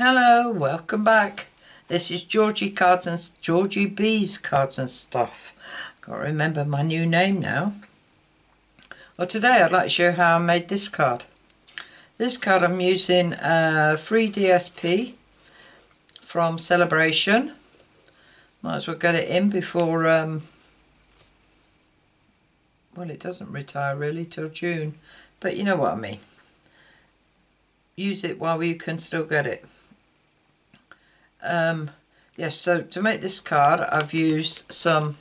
Hello, welcome back. This is Georgie Cards and Georgie B's Cards and Stuff. Can't remember my new name now. Well, today I'd like to show how I made this card. This card I'm using uh, free DSP from Celebration. Might as well get it in before, um, well it doesn't retire really till June, but you know what I mean. Use it while you can still get it. Um, yes, so to make this card I've used some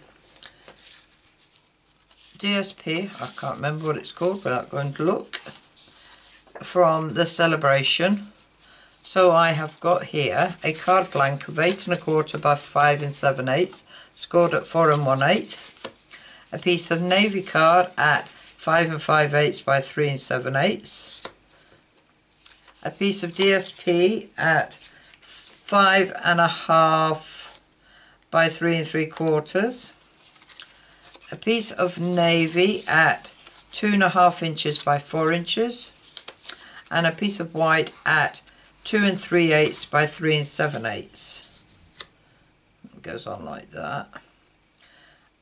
DSP, I can't remember what it's called without going to look, from the Celebration. So I have got here a card blank of 8 and a quarter by 5 and 7 eighths, scored at 4 and one eighth. A piece of navy card at 5 and 5 eighths by 3 and 7 eighths. A piece of DSP at 5 and a half by 3 and 3 quarters. A piece of navy at two and a half inches by four inches. And a piece of white at two and three eighths by three and seven eighths. It goes on like that.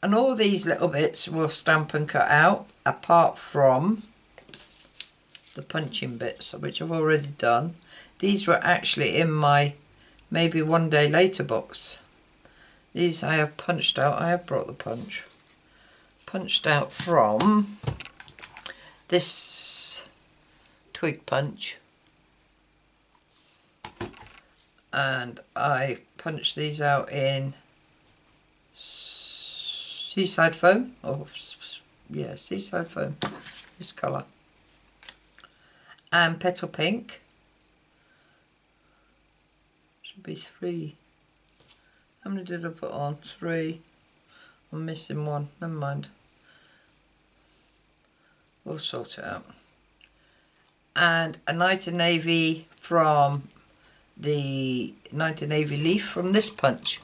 And all these little bits will stamp and cut out apart from the punching bits which I've already done. These were actually in my maybe one day later box. These I have punched out I have brought the punch. Punched out from this twig punch. And I punched these out in seaside foam or yeah seaside foam this colour. And petal pink be three how many did I put on three I'm missing one never mind We'll sort it out. And a Night of Navy from the Night of Navy leaf from this punch.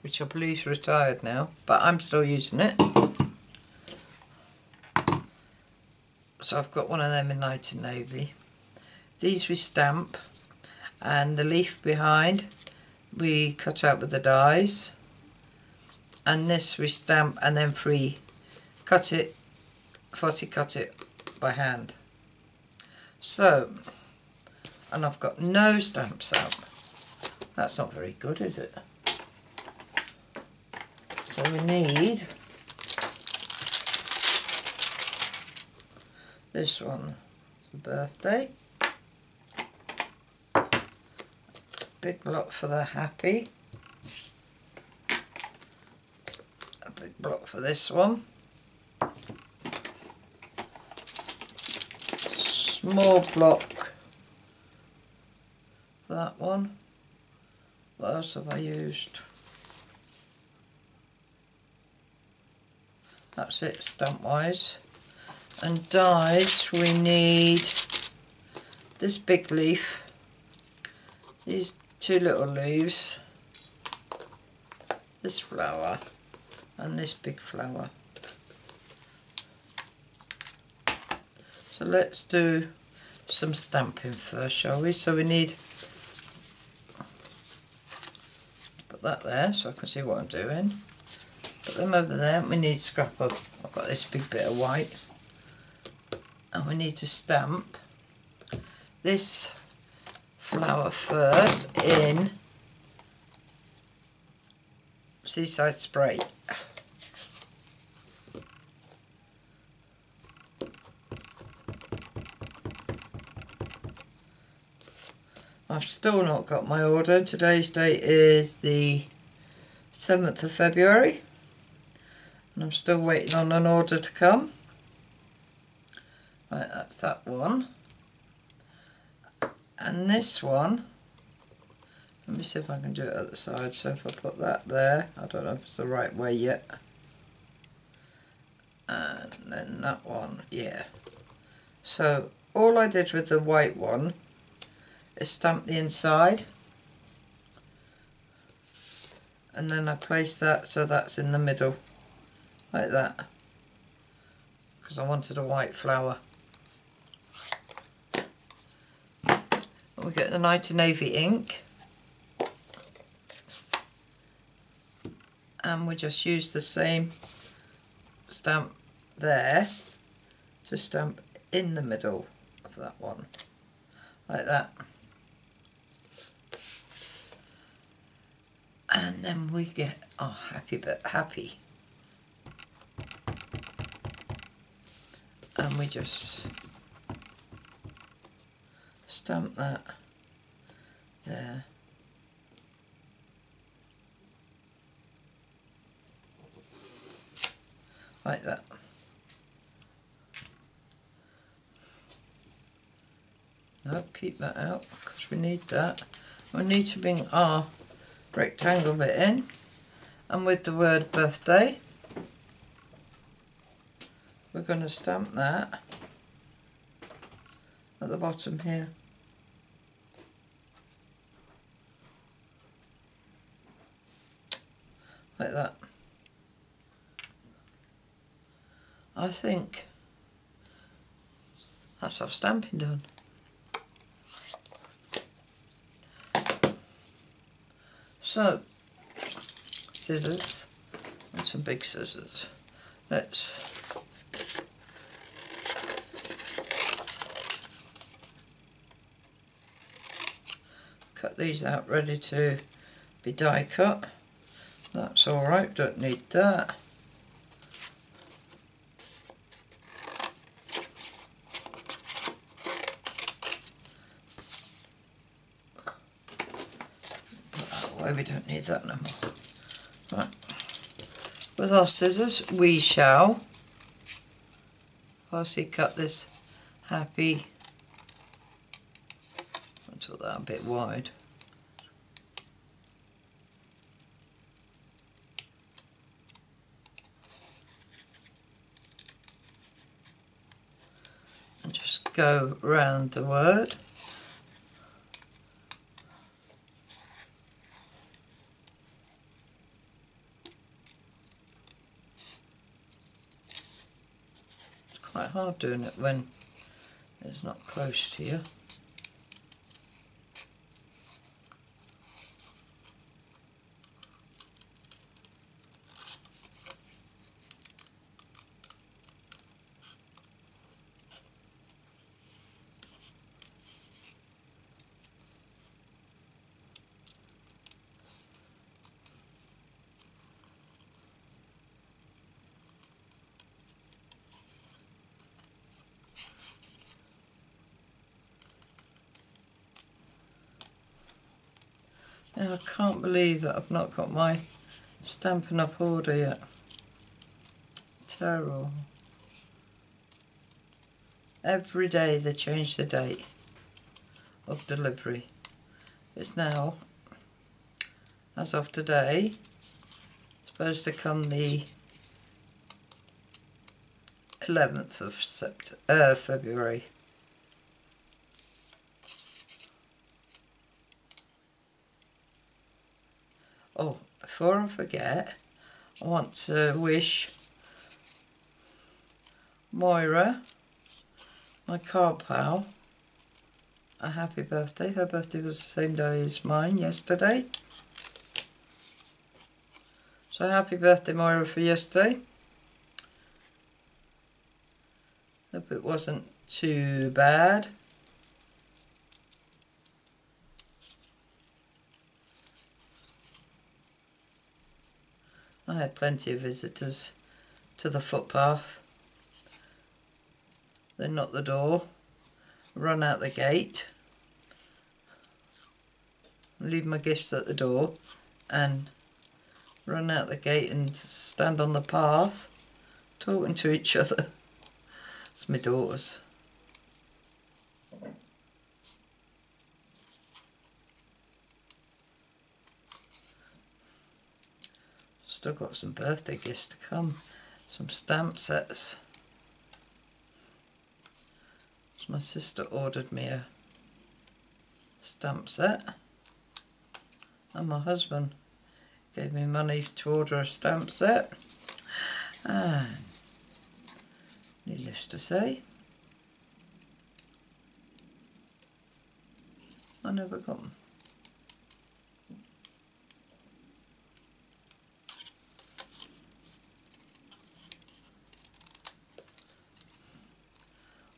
Which I believe is retired now, but I'm still using it. So I've got one of them in Night of Navy. These we stamp and the leaf behind we cut out with the dies and this we stamp and then free cut it fussy cut it by hand. So, and I've got no stamps out. That's not very good, is it? So we need this one. It's birthday. Big block for the happy. A big block for this one. small block for that one. What else have I used? That's it stamp wise. And dies we need this big leaf, these two little leaves, this flower and this big flower. So let's do some stamping first, shall we? So we need put that there so I can see what I'm doing. Put them over there. We need scrap of. I've got this big bit of white, and we need to stamp this flower first in Seaside Spray. I've still not got my order. Today's date is the 7th of February and I'm still waiting on an order to come. Right, that's that one. And this one, let me see if I can do it at the side. So if I put that there, I don't know if it's the right way yet. And then that one, yeah. So all I did with the white one is stamp the inside and then I place that so that's in the middle like that because I wanted a white flower we get the Night of Navy ink. And we just use the same stamp there to stamp in the middle of that one, like that. And then we get our happy but happy. And we just stamp that there. Like that. No, keep that out because we need that. We need to bring our rectangle bit in and with the word birthday we're going to stamp that at the bottom here. Like that. I think that's our stamping done. So, scissors, and some big scissors. Let's cut these out ready to be die cut. That's alright, don't need that. Why we don't need that no more. Right. With our scissors we shall firstly cut this happy until that a bit wide. And just go round the word. It's quite hard doing it when it's not close to you. Now I can't believe that I've not got my Stampin' Up order yet. Terrible. Every day they change the date of delivery. It's now, as of today, supposed to come the 11th of Sept uh, February. Oh, before I forget, I want to wish Moira, my card pal, a happy birthday. Her birthday was the same day as mine yesterday. So happy birthday Moira for yesterday. Hope it wasn't too bad. I had plenty of visitors to the footpath. They knock the door, run out the gate, leave my gifts at the door and run out the gate and stand on the path talking to each other. It's my daughters. Still got some birthday gifts to come. Some stamp sets. So my sister ordered me a stamp set. And my husband gave me money to order a stamp set. And needless to say, I never got them.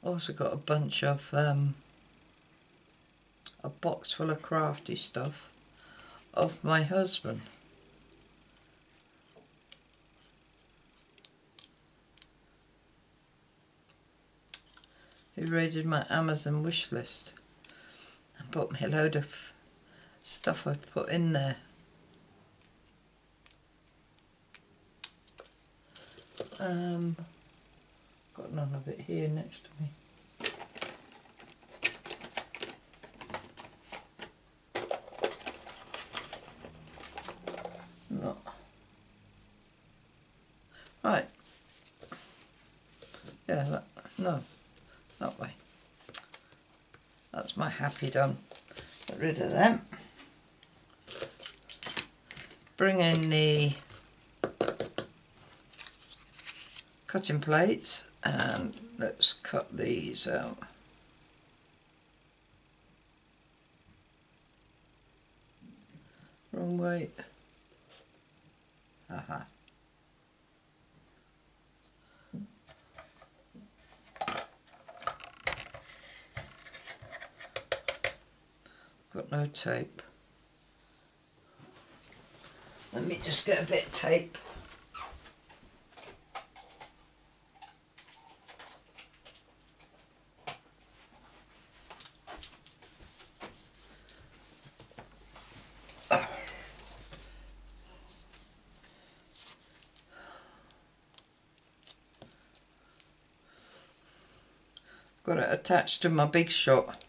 Also got a bunch of um, a box full of crafty stuff of my husband. Who raided my Amazon wish list and bought me a load of stuff I'd put in there. Um, got none of it here next to me. No. Right. Yeah, that, no, that way. That's my happy done. Get rid of them. Bring in the cutting plates and let's cut these out. Wrong way. Aha. Got no tape. Let me just get a bit of tape. Got it attached to my big shot.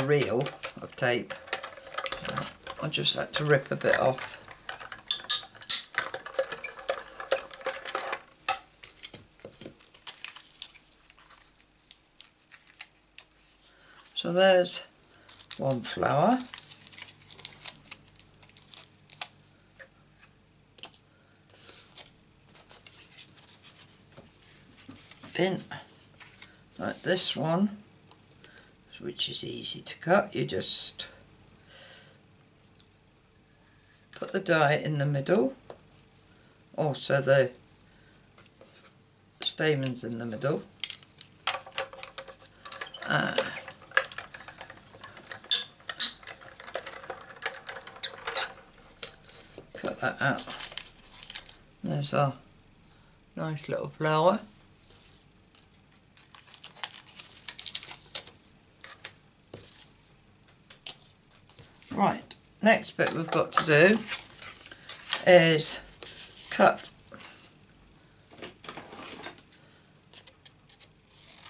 The reel of tape. I just had to rip a bit off. So there's one flower. Bin. Like this one, which is easy to cut, you just put the die in the middle, also the stamens in the middle. Uh, cut that out. There's our nice little flower. Right, next bit we've got to do is cut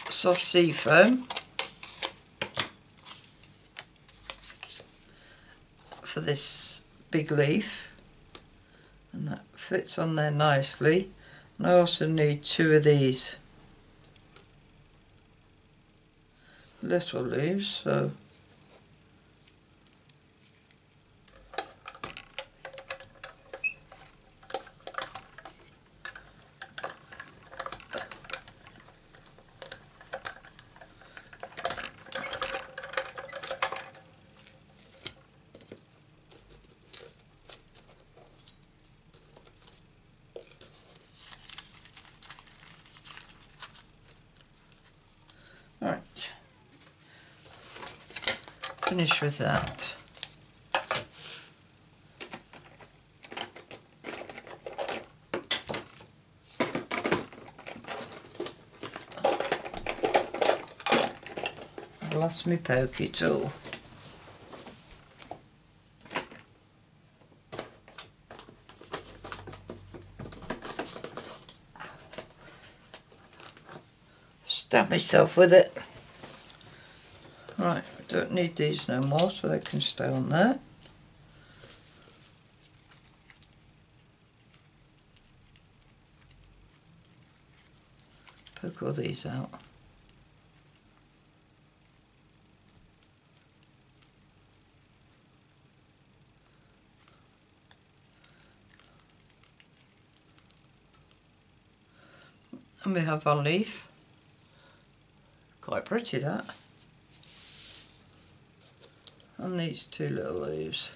soft sea foam for this big leaf and that fits on there nicely. And I also need two of these little leaves so Right. Finish with that. I've lost my pokey tool. Stab myself with it. Don't need these no more, so they can stay on there. Poke all these out. And we have our leaf. Quite pretty that. And these two little leaves.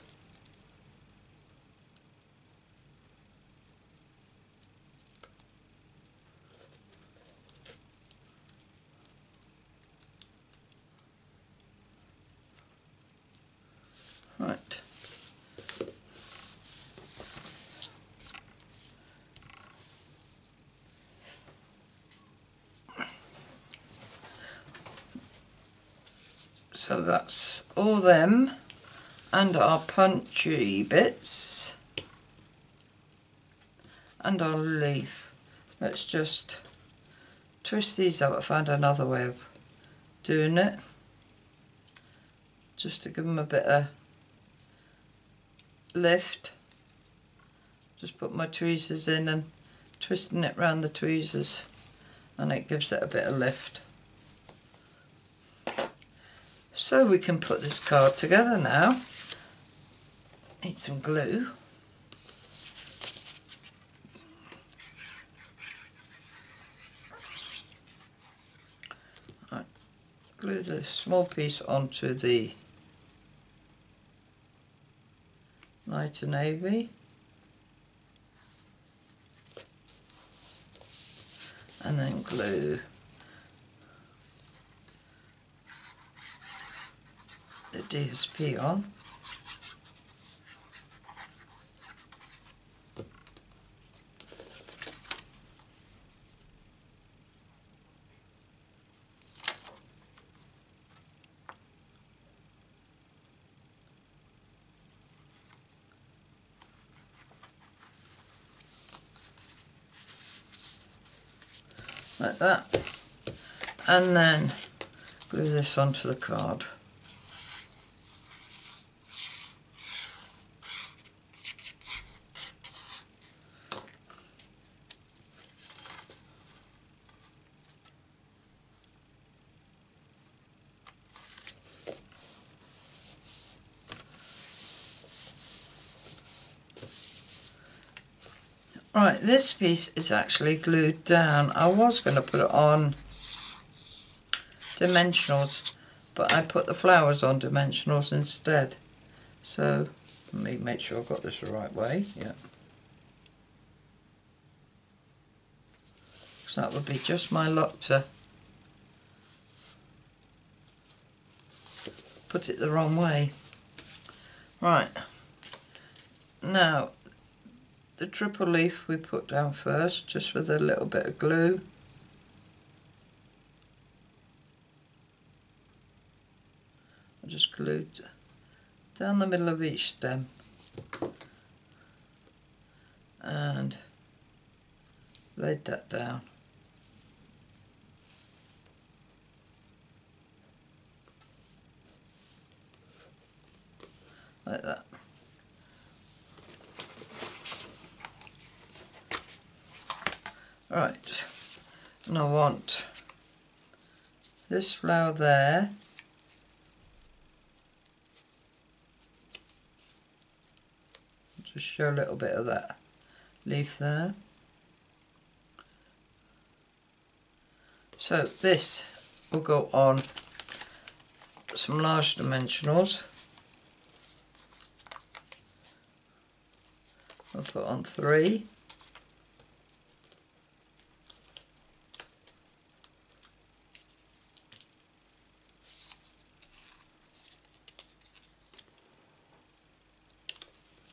Right. So that's all them and our punchy bits and our leaf. Let's just twist these up. I found another way of doing it just to give them a bit of lift. Just put my tweezers in and twisting it round the tweezers and it gives it a bit of lift. So we can put this card together now. Need some glue. Right. Glue the small piece onto the lighter navy. And then glue the DSP on. like that and then glue this onto the card Right, this piece is actually glued down. I was going to put it on dimensionals, but I put the flowers on dimensionals instead. So, let me make sure I've got this the right way. Yeah. So that would be just my luck to put it the wrong way. Right. Now, the triple leaf we put down first just with a little bit of glue I just glued down the middle of each stem. And laid that down. Like that. Right, and I want this flower there. Just show a little bit of that leaf there. So this will go on some large dimensionals. I'll put on three.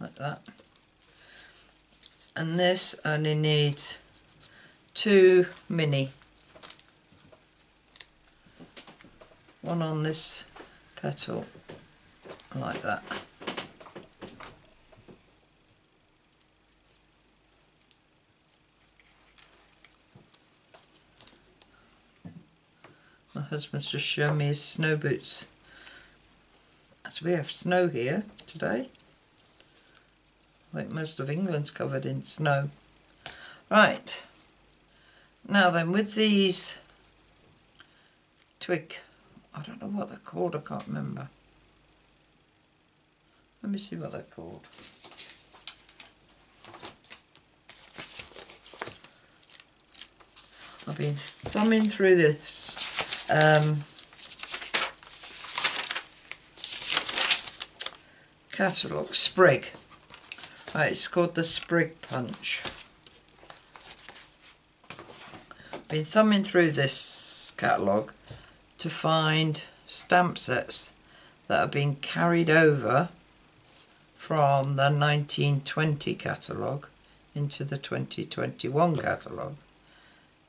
Like that. And this only needs two mini. One on this petal like that. My husband's just shown me his snow boots. As we have snow here today Think most of England's covered in snow. Right. Now then, with these twig, I don't know what they're called, I can't remember. Let me see what they're called. I've been thumbing through this um, catalogue sprig right it's called the sprig punch. I've been thumbing through this catalogue to find stamp sets that have been carried over from the 1920 catalogue into the 2021 catalogue.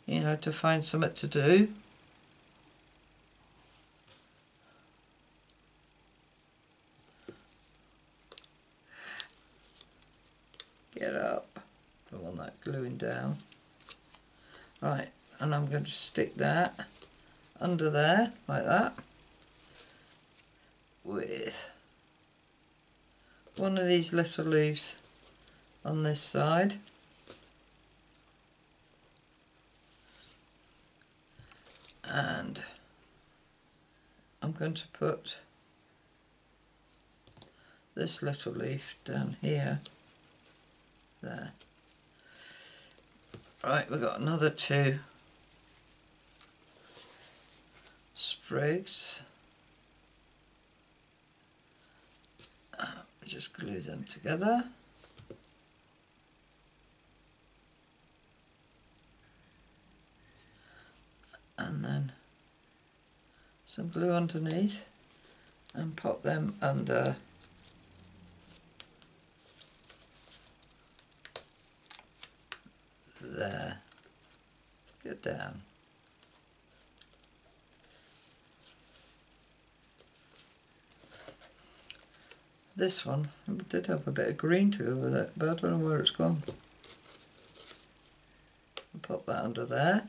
You know to find something to do get up don't down. Right and I'm going to stick that under there like that with one of these little leaves on this side. And I'm going to put this little leaf down here there right we've got another two sprigs. Just glue them together. And then some glue underneath and pop them under there. Get down. This one did have a bit of green to go with it but I don't know where it's gone. Pop that under there.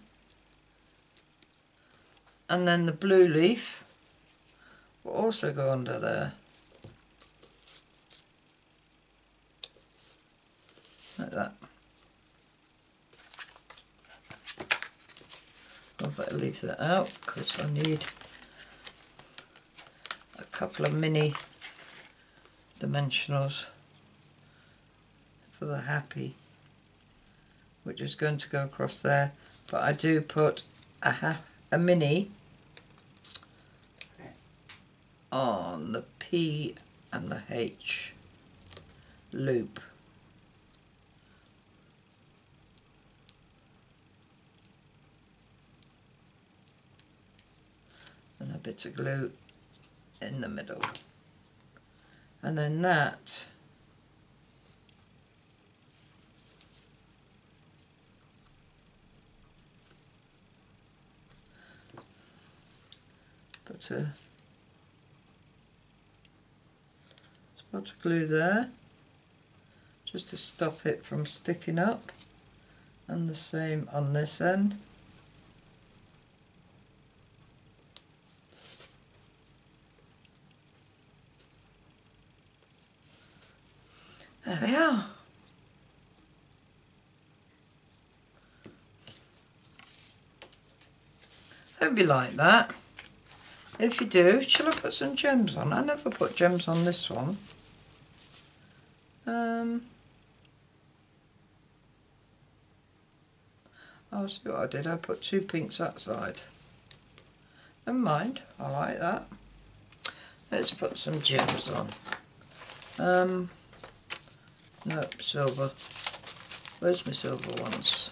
And then the blue leaf will also go under there. Like that better leave that out because I need a couple of mini dimensionals for the happy which is going to go across there but I do put a, a mini on the P and the H loop. And a bit of glue in the middle. And then that put a spot of glue there just to stop it from sticking up and the same on this end there we are don't be like that if you do, shall I put some gems on? I never put gems on this one. Um, I'll see what I did. I put two pinks that side. Never mind, I like that. Let's put some gems on. Um, no, silver. Where's my silver ones?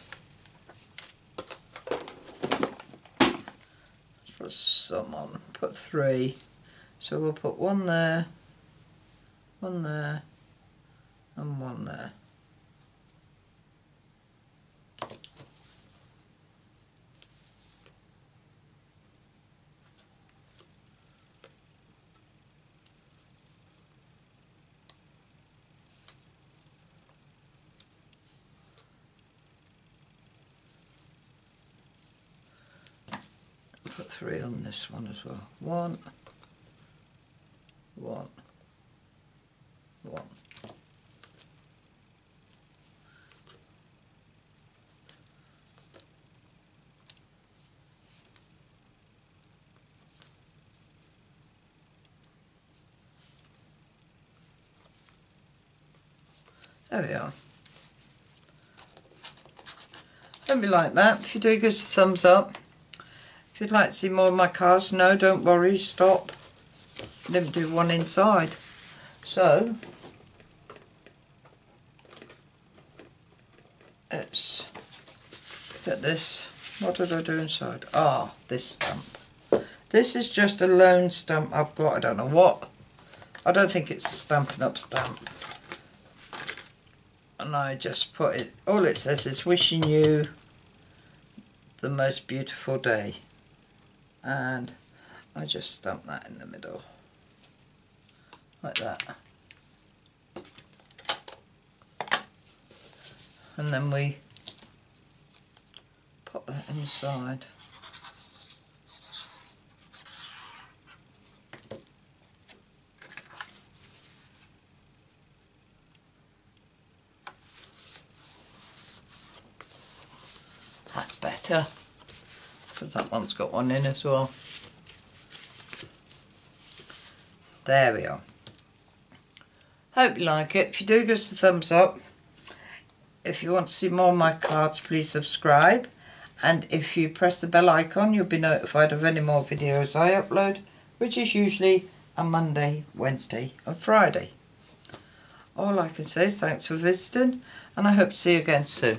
put some on, put three. So we'll put one there, one there, and one there. put three on this one as well. One, one, one. There we are. Don't be like that. If you do, give us a thumbs up If you'd like to see more of my cards, no, don't worry, stop. Didn't do one inside. So, let's get this. What did I do inside? Ah, this stamp. This is just a lone stamp I've got. I don't know what. I don't think it's a Stampin' Up stamp. And I just put it, all it says is wishing you the most beautiful day. And I just stamp that in the middle. Like that. And then we pop that inside. That's better. Because that one's got one in as well. There we are. Hope you like it. If you do, give us a thumbs up. If you want to see more of my cards, please subscribe. And if you press the bell icon, you'll be notified of any more videos I upload, which is usually a Monday, Wednesday and Friday. All I can say is thanks for visiting, and I hope to see you again soon.